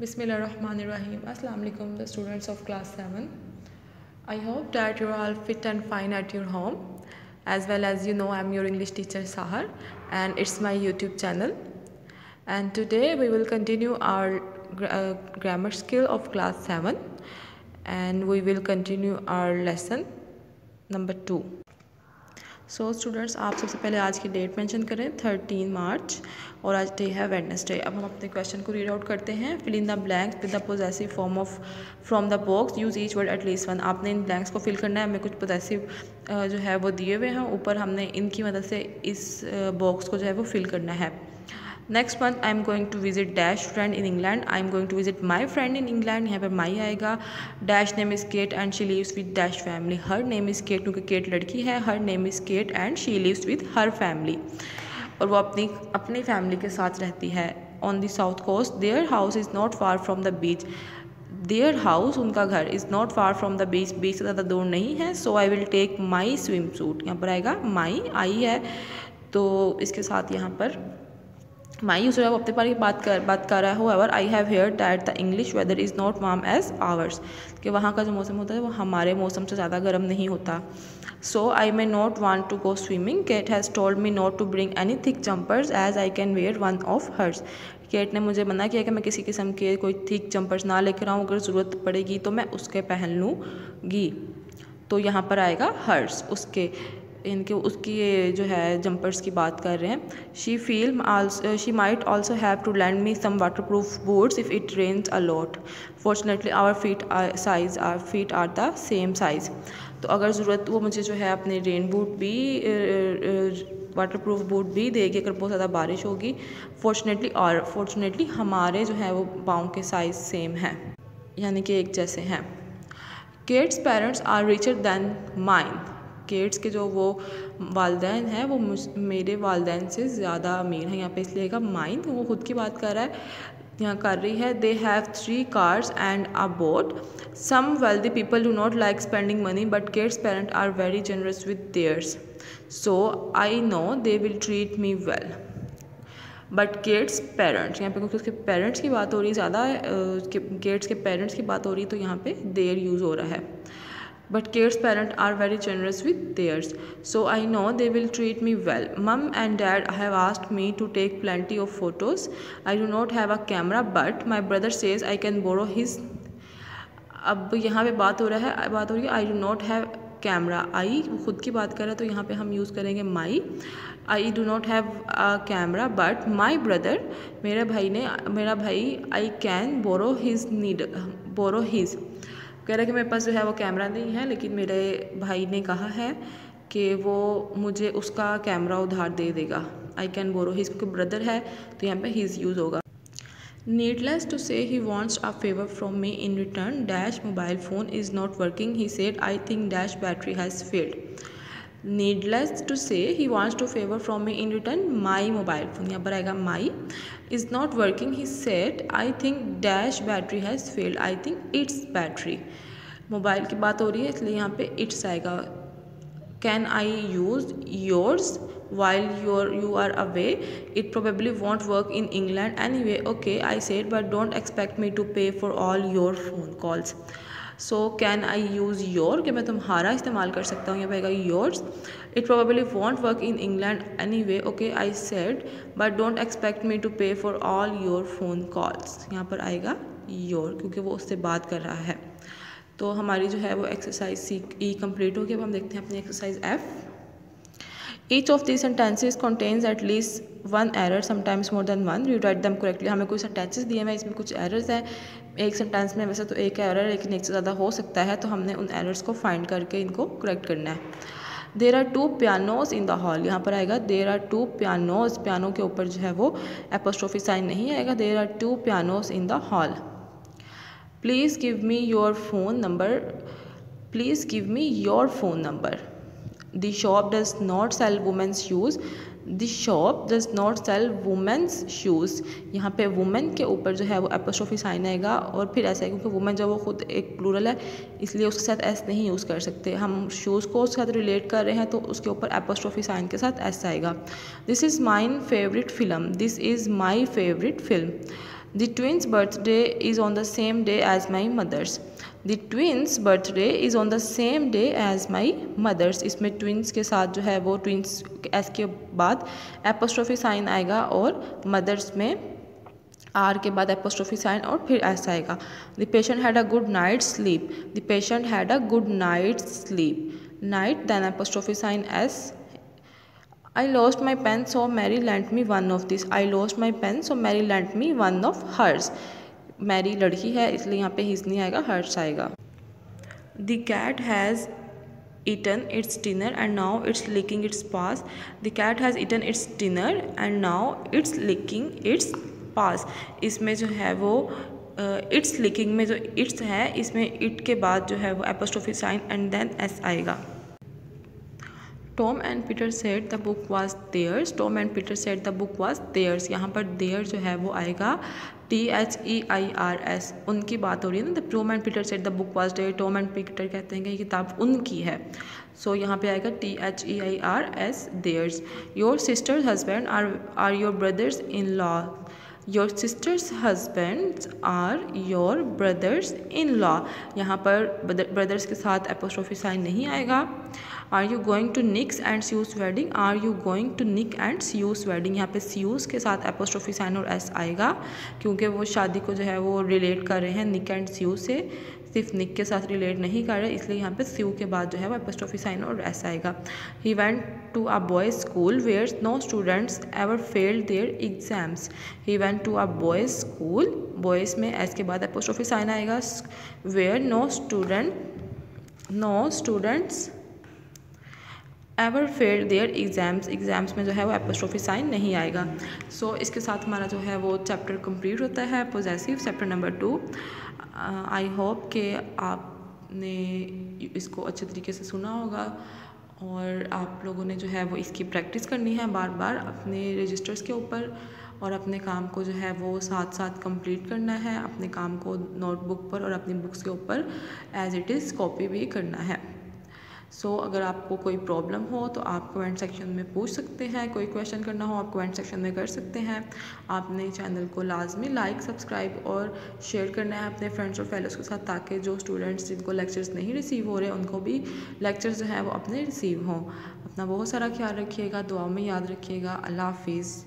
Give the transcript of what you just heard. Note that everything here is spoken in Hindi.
Bismillahirrahmanirrahim. Assalamu alaikum, the students of class 7. I hope that you're all fit and fine at your home. As well as you know, I'm your English teacher Sahar, and it's my YouTube channel. And today we will continue our uh, grammar skill of class 7, and we will continue our lesson number 2. So so, students आप सबसे पहले आज की डेट मेंशन करें थर्टीन मार्च और आज डे है वेडनेसडे अब हम अपने क्वेश्चन को रीड आउट करते हैं. Fill in the blanks with the possessive form of from the box use each word at least one आपने इन ब्लैंक्स को फिल करना है. हमें कुछ पोजेसिव जो है वो दिए हुए हैं. ऊपर हमने इनकी मदद से इस बॉक्स को जो है वो फिल करना है. Next month I am going to visit dash friend in England I am going to visit my friend in England यहाँ पर माई आएगा. Dash name is Kate and she lives with dash family her name is Kate क्योंकि केट लड़की है. Her name is Kate and she lives with her family और वो अपनी अपनी फैमिली के साथ रहती है. On the south coast their house is not far from the beach their house उनका घर is not far from the beach beach से ज़्यादा दूर नहीं है. So I will take my swimsuit यहाँ पर आएगा माई आई है. तो इसके साथ यहाँ पर माई यूज़ वो अपने में बात कर बात कर रहा है। However I have hear that the English weather is not warm as ours कि वहाँ का जो मौसम होता है, वो हमारे मौसम से ज़्यादा गर्म नहीं होता। So I may not want to go swimming Kate has told me not to bring any thick jumpers as I can wear one of hers Kate ने मुझे मना किया कि मैं किसी किस्म के कोई थिक जम्पर्स ना लेकर आऊँ, अगर ज़रूरत पड़ेगी तो मैं उसके पहन लूँगी। तो यहाँ पर आएगा हर्स उसके। इनके उसकी जो है जंपर्स की बात कर रहे हैं। She feel she might also have to lend me some waterproof boots if it rains a lot fortunately our feet size are feet are the same size तो अगर ज़रूरत, वो मुझे जो है अपने रेन बूट भी वाटर प्रूफ बूट भी देगी अगर बहुत ज़्यादा बारिश होगी। फॉर्चुनेटली और फॉर्चुनेटली हमारे जो है वो पाँव के साइज़ सेम हैं। यानी कि एक जैसे हैं। Kate's parents are richer than mine Kate's के जो वो वालदेन हैं, वो मेरे वालदेन से ज़्यादा अमीर हैं। यहाँ पे इसलिए का माइंड, वो खुद की बात कर रहा है, यहाँ कर रही है। They have three cars and a boat some wealthy people do not like spending money but Kate's parent are very generous with theirs so I know they will treat me well but Kate's parents यहाँ पे क्योंकि उसके पेरेंट्स की बात हो रही है, ज़्यादा केट्स के पेरेंट्स की बात हो रही है तो यहाँ पे देर यूज़ हो रहा है। But Kate's parents are very generous with theirs. So I know they will treat me well. Mom and dad have asked me to take plenty of photos. I do not have a camera but my brother says I can borrow his अब यहाँ पे बात हो रहा है बात हो रही है I do not have camera I खुद की बात कर हैं तो यहाँ पे हम यूज़ करेंगे my I do not have a camera but my brother मेरा भाई ने मेरा भाई I can borrow his need borrow his कह रहा है कि मेरे पास जो है वो कैमरा नहीं है, लेकिन मेरे भाई ने कहा है कि वो मुझे उसका कैमरा उधार दे देगा। आई कैन बोरो हिज क्योंकि ब्रदर है तो यहाँ पे हिज यूज़ होगा। Needless to say he wants a favour from me in return dash mobile phone is not working he said I think dash battery has failed needless to say he wants to favour from me in return my mobile phone यहाँ पर आएगा my is not working he said I think dash battery has failed I think it's battery mobile की बात हो रही है इसलिए यहाँ पे इट्स आएगा can I use yours while your you are away it probably won't work in England anyway okay I said but don't expect me to pay for all your phone calls So can I use your कि मैं तुम्हारा इस्तेमाल कर सकता हूँ यहाँ पे yours it probably won't work in England anyway okay I said but don't expect me to pay for all your phone calls यहाँ पर आएगा योर क्योंकि वो उससे बात कर रहा है. तो हमारी जो है वो एक्सरसाइज सी ई कंप्लीट होगी. अब हम देखते हैं अपनी exercise F each of the sentences contains at least one error sometimes more than one you write them correctly हमें कुछ सेंटेंसेस दिए हुए इसमें कुछ एरर्स हैं. एक सेंटेंस में वैसे तो एक एरर लेकिन एक से ज़्यादा हो सकता है तो हमने उन एरर्स को फाइंड करके इनको करेक्ट करना है। There are two pianos in the hall यहाँ पर आएगा there are two pianos piano के ऊपर जो है वो एपोस्ट्रोफी साइन नहीं आएगा. There are two pianos in the hall please give me your phone number please give me your phone number the shop does not sell women's shoes the shop does not sell women's shoes यहाँ पे वुमेन के ऊपर जो है वो एपोस्ट्रोफी साइन आएगा और फिर ऐसा है क्योंकि वुमेन जो वो खुद एक प्लूरल है, इसलिए उसके साथ एस नहीं यूज़ कर सकते। हम शूज़ को उसके साथ रिलेट कर रहे हैं तो उसके ऊपर एपोस्ट्रोफी साइन के साथ एस आएगा। This is my favourite film this is my favourite film the twins' birthday is on the same day as my mother's the twins' birthday is on the same day as my mother's इसमें ट्विंस के साथ जो है वो ट्विंस एस के बाद एपोस्ट्रोफी साइन आएगा और मदर्स में आर के बाद एपोस्ट्रोफी साइन और फिर ऐसा आएगा. The patient had a good night sleep the patient had a good night sleep night then apostrophe sign S I lost my pen so Mary lent me one of these. I lost my pen so Mary lent me one of hers. Mary लड़की है इसलिए यहाँ पे हिज नहीं आएगा हर्ष आएगा the cat has eaten its dinner and now it's licking its paws the cat has eaten its dinner and now it's licking its paws इसमें जो है वो इट्स uh, लिकिंग में जो इट्स है इसमें इट के बाद जो है वो apostrophe sign and then S आएगा Tom and Peter said the book was theirs Tom and Peter said the book was theirs यहाँ पर देयर जो है वो आएगा. T H E I R S उनकी बात हो रही है ना? Tom and Peter said the book was their Tom and Peter कहते हैं कि किताब उनकी है. सो so, यहाँ पे आएगा T H E I R S theirs your sister's husband are are your brothers in law your sister's husband are your brothers in law यहाँ पर ब्रदर्स के साथ एपोस्ट्रोफी साइन नहीं आएगा। Are you going to Nick's and Sue's wedding are you going to Nick and Sue's wedding यहाँ पे सीयूस के साथ एपोस्ट्रोफी साइन और एस आएगा, क्योंकि वो शादी को जो है वो रिलेट कर रहे हैं निक एंड सीज से। सिर्फ़ निक के साथ रिलेट नहीं कर रहे, इसलिए यहाँ पे सीओ के बाद जो है वो ऑफ़िस साइन और एस आएगा। He went to a boys' school where no students ever failed their exams he went to a boys' school boys' में एस के बाद एपोस्ट्रोफी साइन आएगा where no student no students ever failed their exams exams में जो है वो एपोस्ट्रोफी साइन नहीं आएगा। सो so, इसके साथ हमारा जो है वो चैप्टर कंप्लीट होता है possessive chapter number two I hope कि आपने इसको अच्छे तरीके से सुना होगा और आप लोगों ने जो है वो इसकी प्रैक्टिस करनी है बार बार अपने रजिस्टर्स के ऊपर और अपने काम को जो है वो साथ साथ कंप्लीट करना है अपने काम को नोटबुक पर और अपनी बुक्स के ऊपर एज इट इज़ कॉपी भी करना है। सो so, अगर आपको कोई प्रॉब्लम हो तो आप कमेंट सेक्शन में पूछ सकते हैं। कोई क्वेश्चन करना हो आप कमेंट सेक्शन में कर सकते हैं। आपने चैनल को लाजमी लाइक सब्सक्राइब और शेयर करना है अपने फ्रेंड्स और फेलोज़ के साथ ताकि जो स्टूडेंट्स जिनको लेक्चर्स नहीं रिसीव हो रहे उनको भी लेक्चर्स जो हैं वो अपने रिसीव हों। अपना बहुत सारा ख्याल रखिएगा दुआ में याद रखिएगा। अल्लाह हाफिज़।